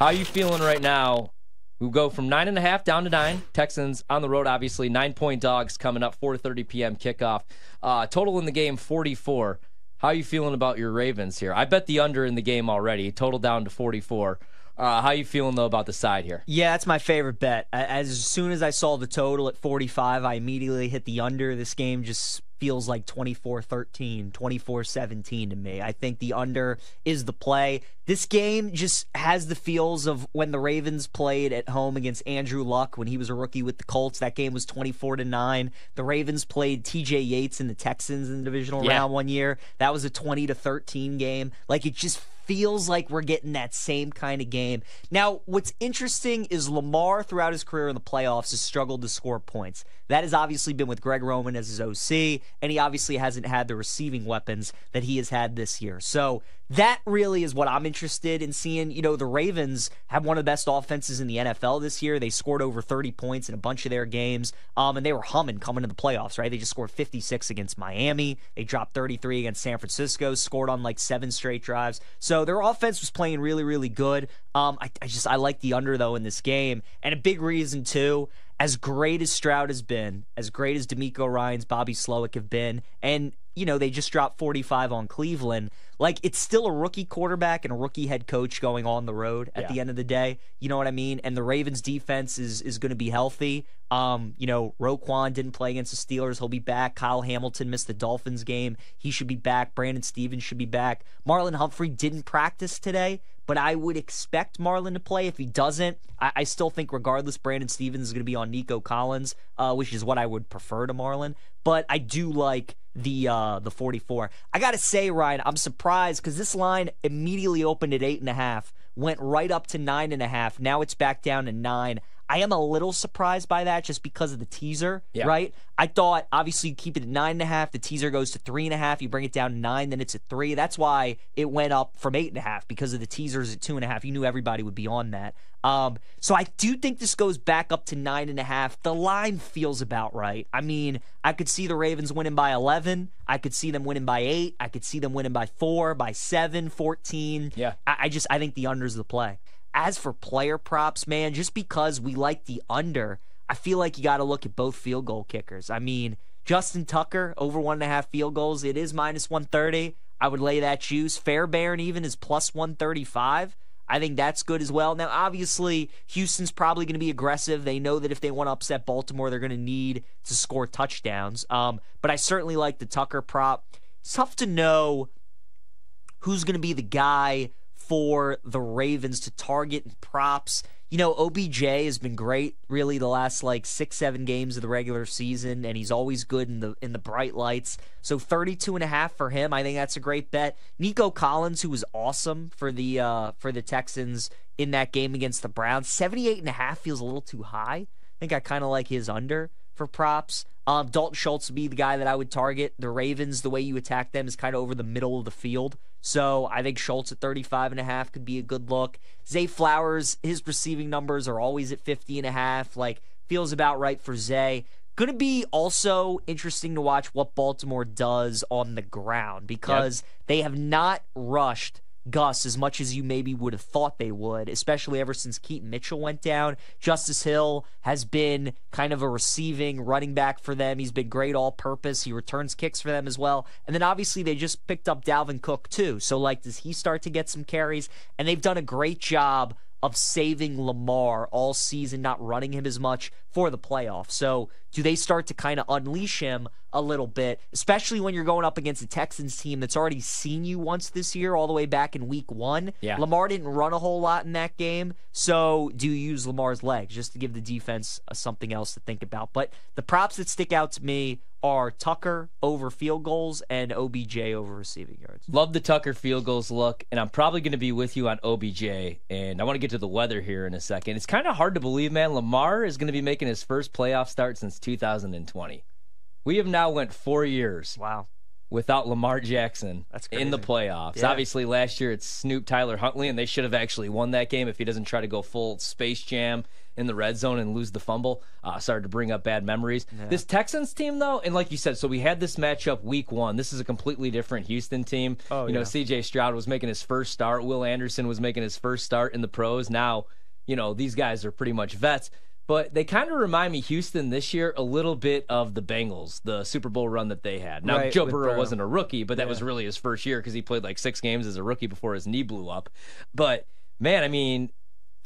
How you feeling right now? We go from nine and a half down to nine. Texans on the road, obviously. Nine point dogs coming up, 4:30 p.m. kickoff. Uh, total in the game 44. How are you feeling about your Ravens here? I bet the under in the game already. Total down to 44. Uh, how are you feeling though about the side here? Yeah, that's my favorite bet. As soon as I saw the total at 45, I immediately hit the under. This game just feels like 24 13, 24 17 to me. I think the under is the play. This game just has the feels of when the Ravens played at home against Andrew Luck when he was a rookie with the Colts. That game was 24 to 9. The Ravens played TJ Yates and the Texans in the divisional yeah. round one year. That was a 20 to 13 game. Like it just feels like we're getting that same kind of game. Now, what's interesting is Lamar throughout his career in the playoffs has struggled to score points. That has obviously been with Greg Roman as his OC, and he obviously hasn't had the receiving weapons that he has had this year. So that really is what I'm interested in seeing. You know, the Ravens have one of the best offenses in the NFL this year. They scored over 30 points in a bunch of their games, um, and they were humming coming to the playoffs, right? They just scored 56 against Miami. They dropped 33 against San Francisco, scored on like seven straight drives. So their offense was playing really, really good. Um, I, I just I like the under though in this game, and a big reason too as great as Stroud has been, as great as DeMeco Ryans, Bobby Slowik have been, and you know they just dropped 45 on Cleveland. Like it's still a rookie quarterback and a rookie head coach going on the road at yeah. the end of the day. You know what I mean? And the Ravens defense is is going to be healthy. Um, you know, Roquan didn't play against the Steelers. He'll be back. Kyle Hamilton missed the Dolphins game. He should be back. Brandon Stephens should be back. Marlon Humphrey didn't practice today, but I would expect Marlon to play. If he doesn't, I, I still think regardless, Brandon Stephens is going to be on Nico Collins, uh, which is what I would prefer to Marlon. But I do like the uh, the 44. I gotta say, Ryan, I'm surprised because this line immediately opened at eight and a half, went right up to nine and a half. Now it's back down to nine. I am a little surprised by that just because of the teaser, yeah. right? I thought obviously you keep it at nine and a half. The teaser goes to three and a half. You bring it down nine, then it's at three. That's why it went up from eight and a half because of the teasers at two and a half. You knew everybody would be on that. Um, so I do think this goes back up to nine and a half. The line feels about right. I mean, I could see the Ravens winning by 11. I could see them winning by eight. I could see them winning by four, by seven, 14. Yeah. I, I just, I think the under's the play. As for player props, man, just because we like the under, I feel like you got to look at both field goal kickers. I mean, Justin Tucker over one and a half field goals. It is minus 130. I would lay that juice. Fairbairn even is plus 135. I think that's good as well. Now, obviously, Houston's probably going to be aggressive. They know that if they want to upset Baltimore, they're going to need to score touchdowns. Um, but I certainly like the Tucker prop. It's tough to know who's going to be the guy for the Ravens to target and props. You know, OBJ has been great really the last like 6 7 games of the regular season and he's always good in the in the bright lights. So 32 and a half for him. I think that's a great bet. Nico Collins who was awesome for the uh for the Texans in that game against the Browns. 78 and a half feels a little too high. I think I kind of like his under for props. Um, Dalton Schultz would be the guy that I would target. The Ravens, the way you attack them is kind of over the middle of the field. So I think Schultz at 35 and a half could be a good look. Zay Flowers, his receiving numbers are always at 50 and a half. Like feels about right for Zay. Going to be also interesting to watch what Baltimore does on the ground because yep. they have not rushed Gus as much as you maybe would have thought they would, especially ever since Keaton Mitchell went down. Justice Hill has been kind of a receiving running back for them. He's been great all purpose. He returns kicks for them as well. And then obviously they just picked up Dalvin Cook too. So like does he start to get some carries? And they've done a great job of saving Lamar all season, not running him as much for the playoffs. So, do they start to kind of unleash him a little bit, especially when you're going up against a Texans team that's already seen you once this year, all the way back in week one? Yeah. Lamar didn't run a whole lot in that game. So, do you use Lamar's legs just to give the defense uh, something else to think about? But the props that stick out to me are Tucker over field goals and OBJ over receiving yards. Love the Tucker field goals look, and I'm probably going to be with you on OBJ. And I want to get to the weather here in a second. It's kind of hard to believe, man. Lamar is going to be making his first playoff start since 2020. We have now went four years. Wow. without Lamar Jackson in the playoffs. Yeah. Obviously, last year it's Snoop Tyler Huntley, and they should have actually won that game if he doesn't try to go full Space Jam in the red zone and lose the fumble. Uh, started to bring up bad memories. This Texans team, though, and like you said, so we had this matchup week one. This is a completely different Houston team. Oh, you know, yeah. CJ Stroud was making his first start. Will Anderson was making his first start in the pros. Now, you know, these guys are pretty much vets. But they kind of remind me, Houston this year, a little bit of the Bengals, the Super Bowl run that they had. Now, Right, Joe Burrow Burrow. wasn't a rookie, but that was really his first year because he played like six games as a rookie before his knee blew up. But man, I mean,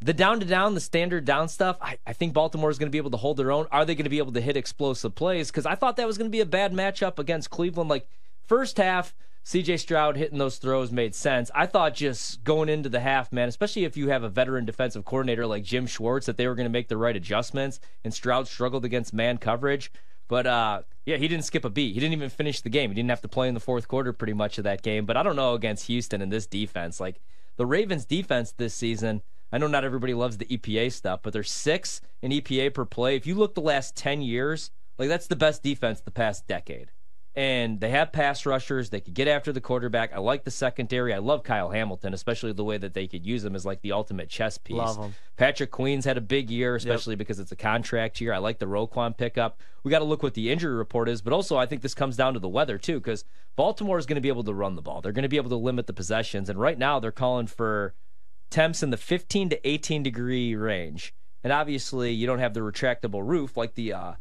the down to down, the standard down stuff, I, I think Baltimore is going to be able to hold their own. Are they going to be able to hit explosive plays? Because I thought that was going to be a bad matchup against Cleveland. Like, first half, CJ Stroud hitting those throws made sense. I thought just going into the half, man, especially if you have a veteran defensive coordinator like Jim Schwartz, that they were going to make the right adjustments, and Stroud struggled against man coverage. But uh, yeah, he didn't skip a beat. He didn't even finish the game. He didn't have to play in the fourth quarter pretty much of that game. But I don't know against Houston and this defense. Like the Ravens defense this season, I know not everybody loves the EPA stuff, but they're six in EPA per play. If you look the last 10 years, like that's the best defense the past decade. And they have pass rushers. They could get after the quarterback. I like the secondary. I love Kyle Hamilton, especially the way that they could use him as like the ultimate chess piece. Love him. Patrick Queen's had a big year, especially because it's a contract year. I like the Roquan pickup. We got to look what the injury report is, but also I think this comes down to the weather too, because Baltimore is going to be able to run the ball. They're going to be able to limit the possessions, and right now they're calling for temps in the 15 to 18 degree range. And obviously, you don't have the retractable roof like the uh,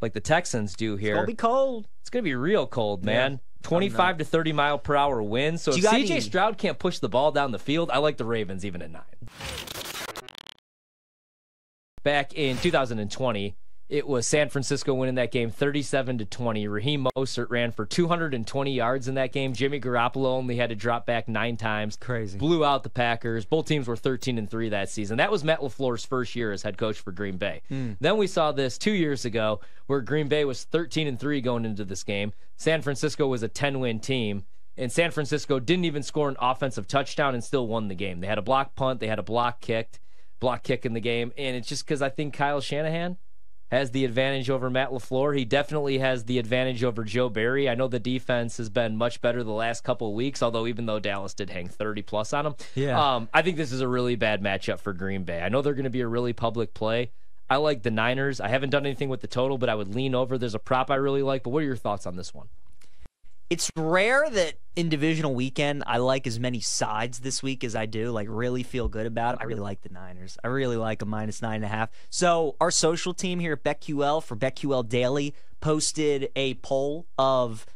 like the Texans do here. It's Gonna be cold. It's going to be real cold, man. 25 to 30 mile per hour winds. So if CJ any- Stroud can't push the ball down the field, I like the Ravens even at nine. Back in 2020, it was San Francisco winning that game 37 to 20. Raheem Mostert ran for 220 yards in that game. Jimmy Garoppolo only had to drop back nine times. Crazy. Blew out the Packers. Both teams were 13 and 3 that season. That was Matt LaFleur's first year as head coach for Green Bay. Hmm. Then we saw this 2 years ago where Green Bay was 13 and 3 going into this game. San Francisco was a 10-win team. And San Francisco didn't even score an offensive touchdown and still won the game. They had a block punt, they had a block kicked, block kick in the game, and it's just because I think Kyle Shanahan has the advantage over Matt LaFleur. He definitely has the advantage over Joe Barry. I know the defense has been much better the last couple of weeks, although even though Dallas did hang 30 plus on them. Yeah. Um, I think this is a really bad matchup for Green Bay. I know they're going to be a really public play. I like the Niners. I haven't done anything with the total, but I would lean over. There's a prop I really like, but what are your thoughts on this one? It's rare that in divisional weekend I like as many sides this week as I do. Like really feel good about it. I really like the Niners. I really like a minus nine and a half. So our social team here at BetQL for BetQL Daily posted a poll of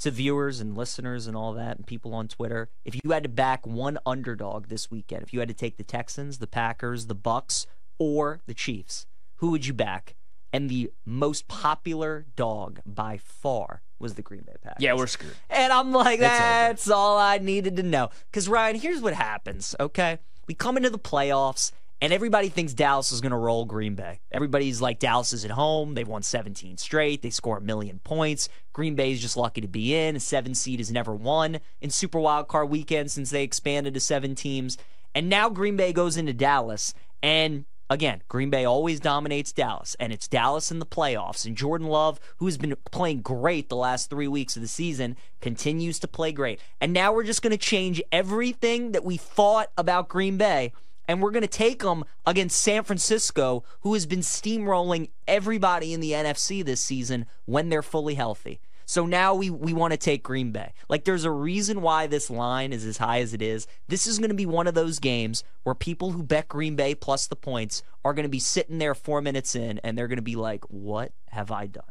to viewers and listeners and all that and people on Twitter. If you had to back one underdog this weekend, if you had to take the Texans, the Packers, the Bucks, or the Chiefs, who would you back? And the most popular dog by far was the Green Bay Packers. Yeah, we're screwed. And I'm like, that's all I needed to know. Because, Ryan, here's what happens, okay? We come into the playoffs, and everybody thinks Dallas is going to roll Green Bay. Everybody's like, Dallas is at home. They've won 17 straight. They score a million points. Green Bay is just lucky to be in. A seven seed has never won in Super Wild Card weekend since they expanded to seven teams. And now Green Bay goes into Dallas, and Again, Green Bay always dominates Dallas, and it's Dallas in the playoffs. And Jordan Love, who has been playing great the last three weeks of the season, continues to play great. And now we're just going to change everything that we thought about Green Bay, and we're going to take them against San Francisco, who has been steamrolling everybody in the NFC this season when they're fully healthy. So now we, we want to take Green Bay. Like, there's a reason why this line is as high as it is. This is going to be one of those games where people who bet Green Bay plus the points are going to be sitting there four minutes in and they're going to be like, what have I done?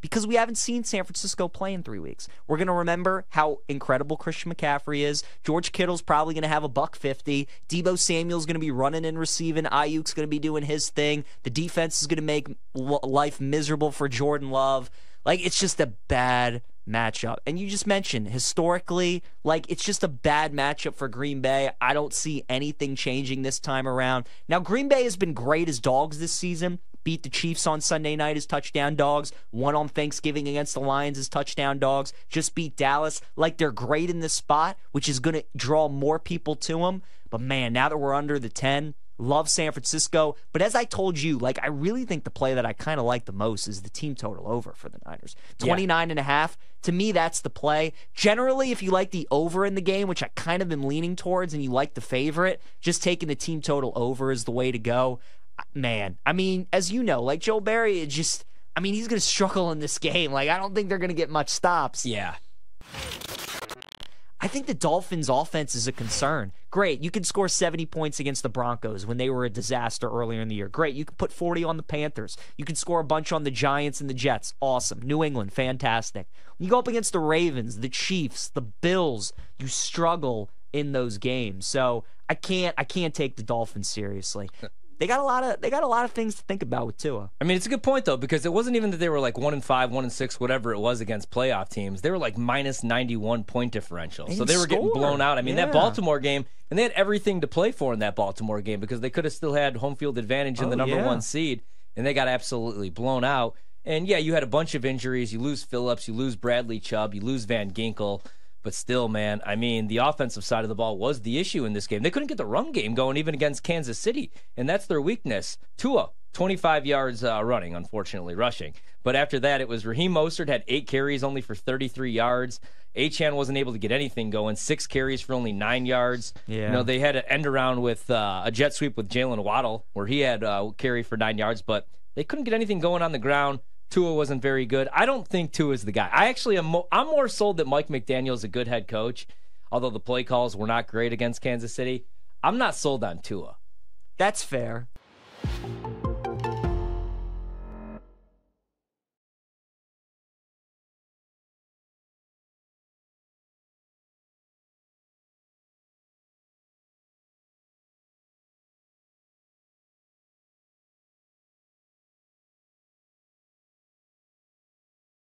Because we haven't seen San Francisco play in three weeks. We're going to remember how incredible Christian McCaffrey is. George Kittle's probably going to have a buck 50. Deebo Samuel's going to be running and receiving. Aiyuk's going to be doing his thing. The defense is going to make life miserable for Jordan Love. Like it's just a bad matchup. And you just mentioned historically, like it's just a bad matchup for Green Bay. I don't see anything changing this time around. Now Green Bay has been great as dogs this season. Beat the Chiefs on Sunday night as touchdown dogs. Won on Thanksgiving against the Lions as touchdown dogs. Just beat Dallas. Like they're great in this spot, which is going to draw more people to them. But man, now that we're under the 10, Love San Francisco. But as I told you, like I really think the play that I kind of like the most is the team total over for the Niners. 29 and a half. To me, that's the play. Generally, if you like the over in the game, which I kind of am leaning towards, and you like the favorite, just taking the team total over is the way to go. Man, I mean, as you know, like Joe Barry, it just I mean, he's going to struggle in this game. Like, I don't think they're going to get much stops. Yeah. I think the Dolphins' offense is a concern. Great, you can score 70 points against the Broncos when they were a disaster earlier in the year. Great, you can put 40 on the Panthers. You can score a bunch on the Giants and the Jets. Awesome. New England, fantastic. When you go up against the Ravens, the Chiefs, the Bills, you struggle in those games. So I can't I can't take the Dolphins seriously they got a lot of they got a lot of things to think about with Tua. I mean, it's a good point though because it wasn't even that they were like one and five, one and six, whatever it was against playoff teams. They were like minus ninety one point differential, They so they were didn't getting blown out. I mean, that Baltimore game, and they had everything to play for in that Baltimore game because they could have still had home field advantage in Oh, the number yeah. one seed, and they got absolutely blown out. And yeah, you had a bunch of injuries. You lose Phillips, you lose Bradley Chubb, you lose Van Ginkel. But still, man, I mean, the offensive side of the ball was the issue in this game. They couldn't get the run game going even against Kansas City, and that's their weakness. Tua, 25 yards uh, running, unfortunately, rushing. But after that, it was Raheem Mostert had eight carries only for 33 yards. Achane wasn't able to get anything going. Six carries for only nine yards. Yeah. You know, they had an end around with uh, a jet sweep with Jaylen Waddle, where he had uh, carry for nine yards, but they couldn't get anything going on the ground. Tua wasn't very good. I don't think Tua is the guy. I actually am. Mo- I'm more sold that Mike McDaniel is a good head coach, although the play calls were not great against Kansas City. I'm not sold on Tua. That's fair.